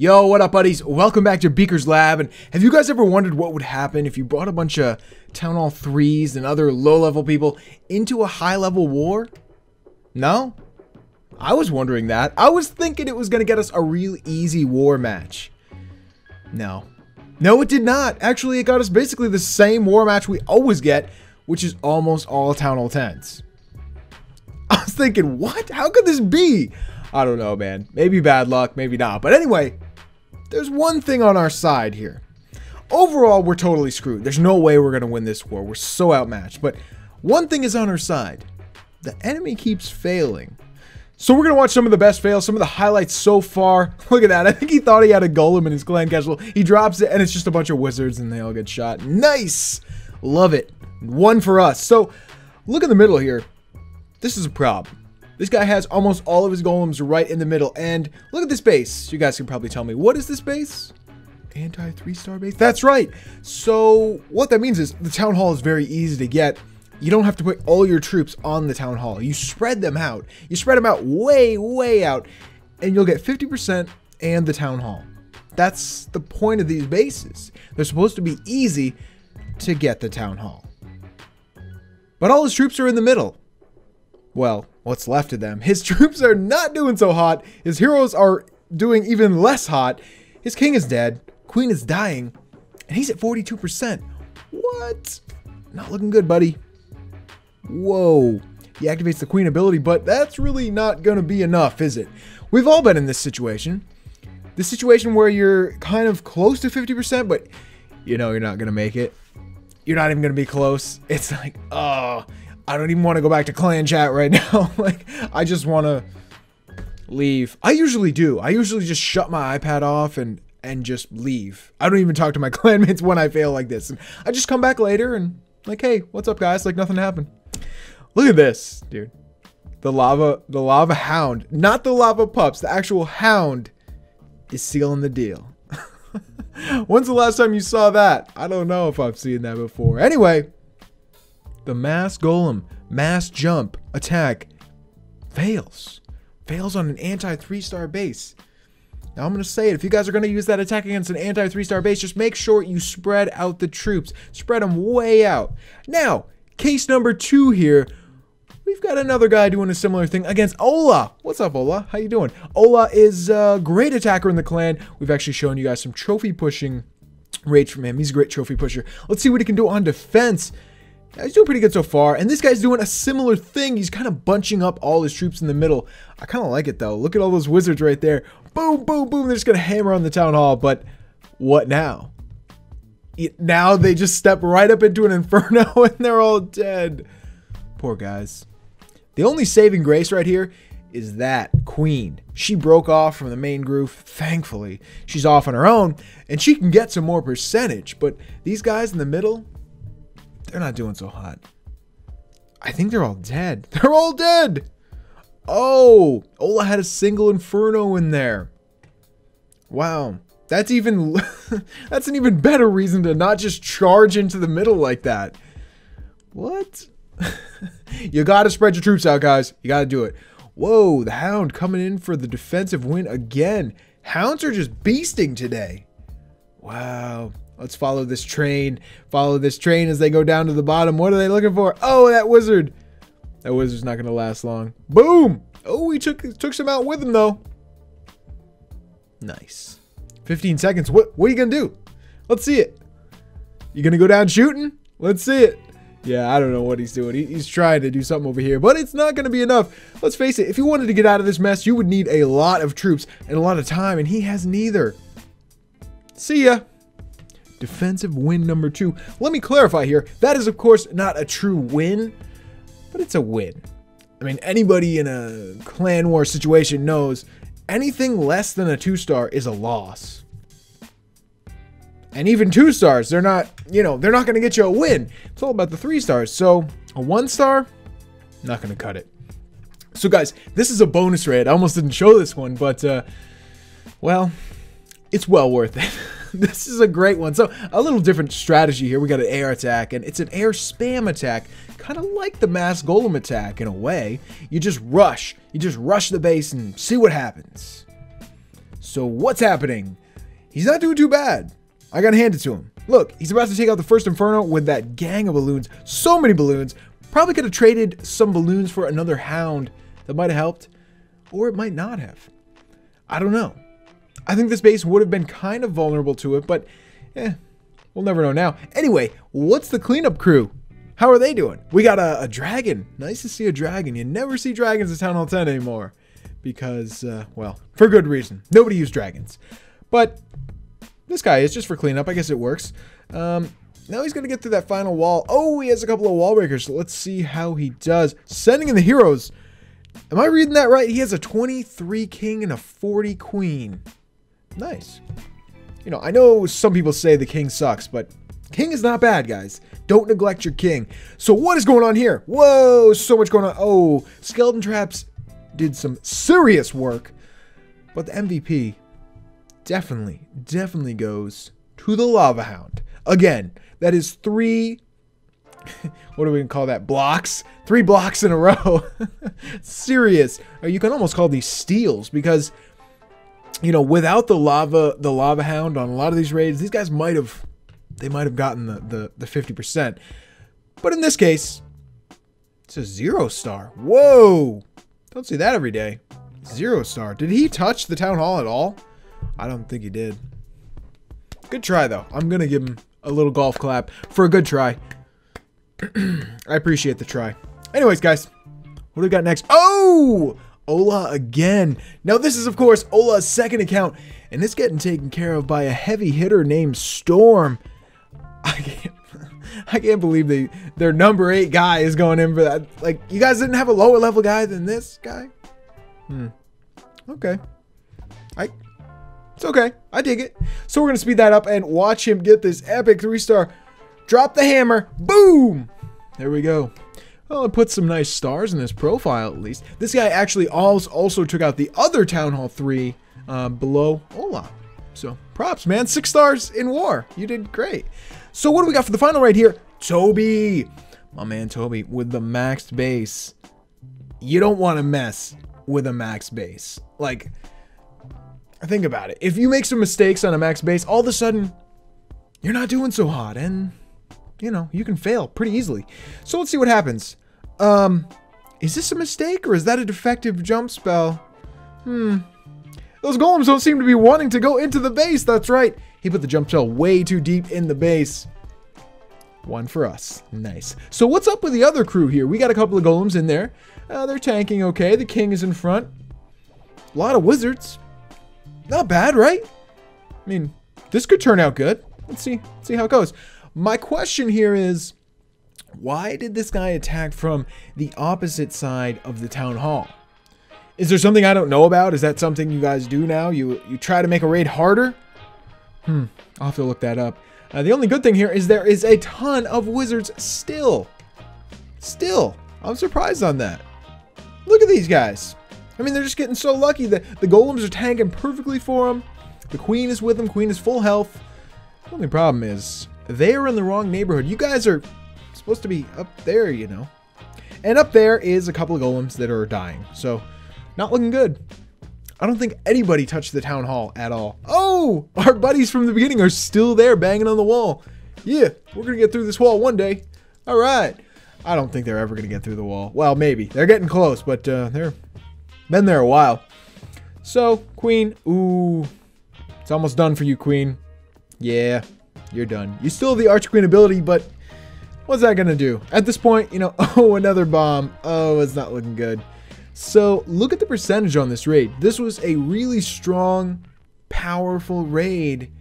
Yo, what up, buddies? Welcome back to Beaker's Lab. And have you guys ever wondered what would happen if you brought a bunch of Town Hall 3s and other low level people into a high level war? No? I was wondering that. I was thinking it was going to get us a real easy war match. No. No, it did not. Actually, it got us basically the same war match we always get, which is almost all Town Hall 10s. I was thinking, what? How could this be? I don't know, man. Maybe bad luck, maybe not. But anyway, there's one thing on our side here. Overall, we're totally screwed. There's no way we're going to win this war. We're so outmatched. But one thing is on our side. The enemy keeps failing. So we're going to watch some of the best fails, some of the highlights so far. Look at that. I think he thought he had a golem in his clan castle. He drops it, and it's just a bunch of wizards, and they all get shot. Nice! Love it. One for us. So look in the middle here. This is a problem. This guy has almost all of his golems right in the middle. And look at this base. You guys can probably tell me, what is this base? Anti three star base? That's right. So what that means is the town hall is very easy to get. You don't have to put all your troops on the town hall. You spread them out. You spread them out way, way out. And you'll get 50% and the town hall. That's the point of these bases. They're supposed to be easy to get the town hall. But all his troops are in the middle. Well, what's left of them. His troops are not doing so hot. His heroes are doing even less hot. His king is dead. Queen is dying. And he's at 42%. What? Not looking good, buddy. Whoa. He activates the queen ability, but that's really not going to be enough, is it? We've all been in this situation. The situation where you're kind of close to 50%, but you know you're not going to make it. You're not even going to be close. It's like, oh, I don't even want to go back to clan chat right now. like, I just want to leave. I usually do. I usually just shut my iPad off and and just leave. I don't even talk to my clanmates when I fail like this. And I just come back later and like, hey, what's up, guys? Like nothing happened. Look at this, dude. The lava, the lava hound, not the lava pups. The actual hound is sealing the deal. When's the last time you saw that? I don't know if I've seen that before. Anyway, the mass golem, mass jump, attack fails. Fails on an anti three star base. Now I'm going to say it. If you guys are going to use that attack against an anti three star base, just make sure you spread out the troops. Spread them way out. Now, case number two here. We've got another guy doing a similar thing against Ola. What's up, Ola? How you doing? Ola is a great attacker in the clan. We've actually shown you guys some trophy pushing rage from him. He's a great trophy pusher. Let's see what he can do on defense. He's doing pretty good so far. And this guy's doing a similar thing. He's kind of bunching up all his troops in the middle. I kind of like it, though. Look at all those wizards right there. Boom, boom, boom. They're just going to hammer on the town hall. But what now? It, now they just step right up into an inferno and they're all dead. Poor guys. The only saving grace right here is that queen. She broke off from the main group. Thankfully, she's off on her own and she can get some more percentage. But these guys in the middle, they're not doing so hot. I think they're all dead. They're all dead. Oh, Ola had a single Inferno in there. Wow. That's even that's an even better reason to not just charge into the middle like that. What? you gotta spread your troops out, guys. You gotta do it. Whoa, the Hound coming in for the defensive win again. Hounds are just beasting today. Wow. Let's follow this train. Follow this train as they go down to the bottom. What are they looking for? Oh, that wizard. That wizard's not going to last long. Boom. Oh, he took took some out with him, though. Nice. 15 seconds. What, what are you going to do? Let's see it. You going to go down shooting? Let's see it. Yeah, I don't know what he's doing. He, he's trying to do something over here, but it's not going to be enough. Let's face it. If you wanted to get out of this mess, you would need a lot of troops and a lot of time, and he has neither. See ya defensive win number two. Let me clarify here. That is, of course, not a true win, but it's a win. I mean, anybody in a clan war situation knows anything less than a two star is a loss. And even two stars, they're not, you know, they're not going to get you a win. It's all about the three stars. So a one star, not going to cut it. So guys, this is a bonus raid. I almost didn't show this one, but, uh, well, it's well worth it. this is a great one. So a little different strategy here. We got an air attack, and it's an air spam attack, kind of like the mass golem attack in a way. You just rush. You just rush the base and see what happens. So what's happening? He's not doing too bad. I gotta hand it to him. Look, he's about to take out the first Inferno with that gang of balloons. So many balloons. Probably could have traded some balloons for another Hound. That might have helped. Or it might not have. I don't know. I think this base would have been kind of vulnerable to it, but eh, we'll never know now. Anyway, what's the cleanup crew? How are they doing? We got a, a dragon. Nice to see a dragon. You never see dragons in Town Hall 10 anymore. Because, uh, well, for good reason. Nobody used dragons. But this guy is just for cleanup. I guess it works. Um, now he's going to get through that final wall. Oh, he has a couple of wall breakers. So let's see how he does. Sending in the heroes. Am I reading that right? He has a 23 king and a 40 queen. Nice. You know, I know some people say the king sucks, but king is not bad, guys. Don't neglect your king. So what is going on here? Whoa, so much going on. Oh, skeleton traps did some serious work, but the MVP definitely, definitely goes to the Lava Hound. Again, that is three, what do we call that, blocks? Three blocks in a row. Serious. Uh, you can almost call these steals because, you know, without the lava, the Lava Hound on a lot of these raids, these guys might have, they might have gotten the, the, the 50%. But in this case, it's a zero star. Whoa! Don't see that every day. Zero star. Did he touch the town hall at all? I don't think he did. Good try, though. I'm going to give him a little golf clap for a good try. I appreciate the try. Anyways, guys, what do we got next? Oh! Ola again. Now, this is, of course, Ola's second account, and it's getting taken care of by a heavy hitter named Storm. I can't, I can't believe they their number eight guy is going in for that. Like, you guys didn't have a lower level guy than this guy? Hmm. Okay. I it's okay. I dig it. So we're going to speed that up and watch him get this epic three-star. Drop the hammer. Boom. There we go. Well, it puts some nice stars in his profile, at least. This guy actually also took out the other Town Hall 3 uh, below Ola. So, props, man. Six stars in war. You did great. So, what do we got for the final right here? Toby. My man Toby with the maxed base. You don't want to mess with a max base. Like, think about it. If you make some mistakes on a max base, all of a sudden, you're not doing so hot, and, you know, you can fail pretty easily. So let's see what happens. Um, is this a mistake, or is that a defective jump spell? Hmm. Those golems don't seem to be wanting to go into the base. That's right. He put the jump spell way too deep in the base. One for us. Nice. So what's up with the other crew here? We got a couple of golems in there. Uh, they're tanking okay. The king is in front. A lot of wizards. Not bad, right? I mean, this could turn out good. Let's see, see how it goes. My question here is, why did this guy attack from the opposite side of the town hall? Is there something I don't know about? Is that something you guys do now? You you try to make a raid harder? Hmm, I'll have to look that up. Uh, the only good thing here is there is a ton of wizards still. Still. I'm surprised on that. Look at these guys. I mean, they're just getting so lucky that the golems are tanking perfectly for them. The queen is with them. Queen is full health. The only problem is they are in the wrong neighborhood. You guys are supposed to be up there, you know. And up there is a couple of golems that are dying. So, not looking good. I don't think anybody touched the town hall at all. Oh, our buddies from the beginning are still there banging on the wall. Yeah, we're going to get through this wall one day. All right. I don't think they're ever going to get through the wall. Well, maybe. They're getting close, but uh, they're been there a while. So, Queen, ooh, it's almost done for you, Queen. Yeah, you're done. You still have the Arch Queen ability, but what's that gonna do? At this point, you know, oh, another bomb. Oh, it's not looking good. So, look at the percentage on this raid. This was a really strong, powerful raid.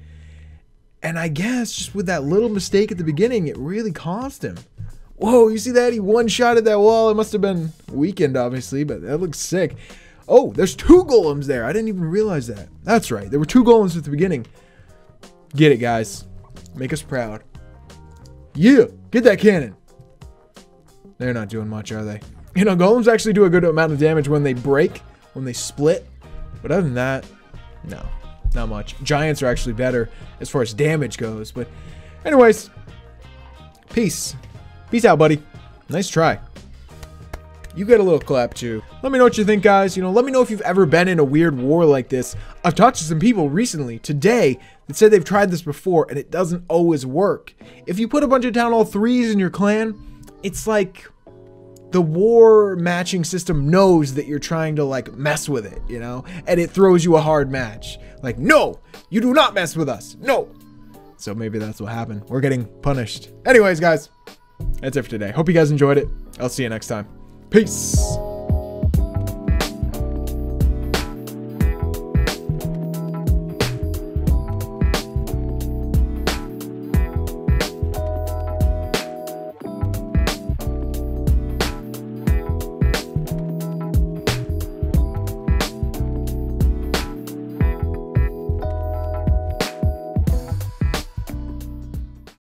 And I guess just with that little mistake at the beginning, it really cost him. Whoa, you see that? He one-shotted that wall. It must have been weakened, obviously, but that looks sick. Oh, there's two golems there. I didn't even realize that. That's right. There were two golems at the beginning. Get it, guys. Make us proud. Yeah, get that cannon. They're not doing much, are they? You know, golems actually do a good amount of damage when they break, when they split. But other than that, no. not much. Giants are actually better as far as damage goes. But, anyways, peace. Peace out, buddy. Nice try. You get a little clap too. Let me know what you think, guys. You know, let me know if you've ever been in a weird war like this. I've talked to some people recently, today, that said they've tried this before and it doesn't always work. If you put a bunch of Town Hall 3s in your clan, it's like the war matching system knows that you're trying to like mess with it, you know, and it throws you a hard match. Like, no, you do not mess with us. No. So maybe that's what happened. We're getting punished. Anyways, guys, that's it for today. Hope you guys enjoyed it. I'll see you next time. Peace.